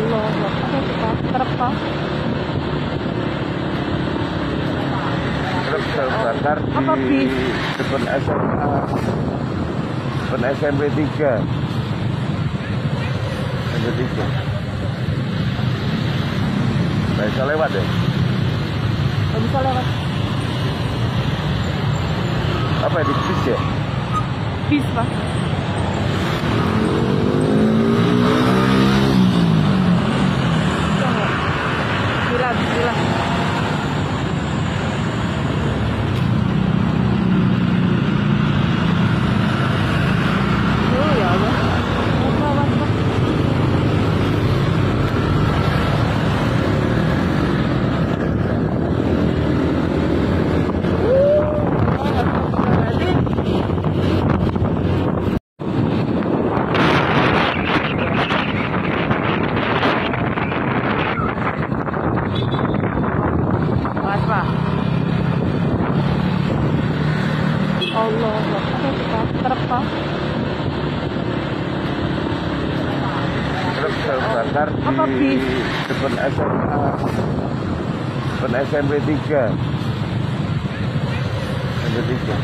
Allah truk di depan SMA depan SMP 3 SMP 3 nah, bisa lewat ya? Nggak bisa lewat. Apa ya, itu bis ya? Bis pak. 对了。Pak. Truk, terbakar Apa di depan SMA depan SMP 3 SMP 3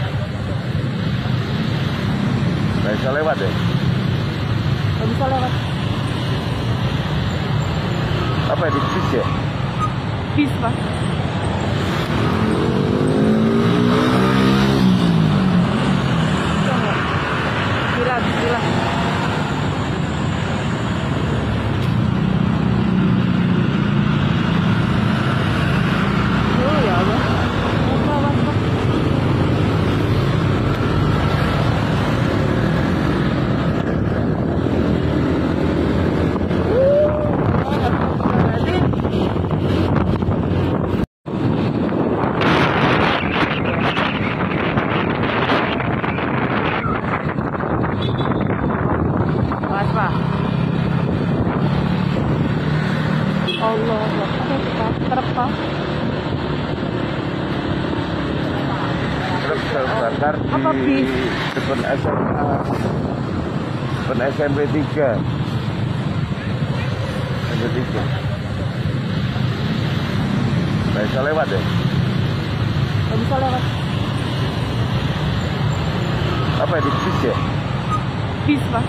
Nggak bisa lewat ya? Nggak bisa lewat Apa ya, di bis ya? bis, Pak. Bisa nggak? Gila, gila. Oh ya Allah. Nggak lewat, Pak. Astagfirullahaladzim. Mas, Pak. Allah. Truk, terbakar di depan SMA depan SMP 3 SMP 3 Nggak bisa lewat ya? Nggak bisa lewat Apa ya, di bis ya? bis, Pak.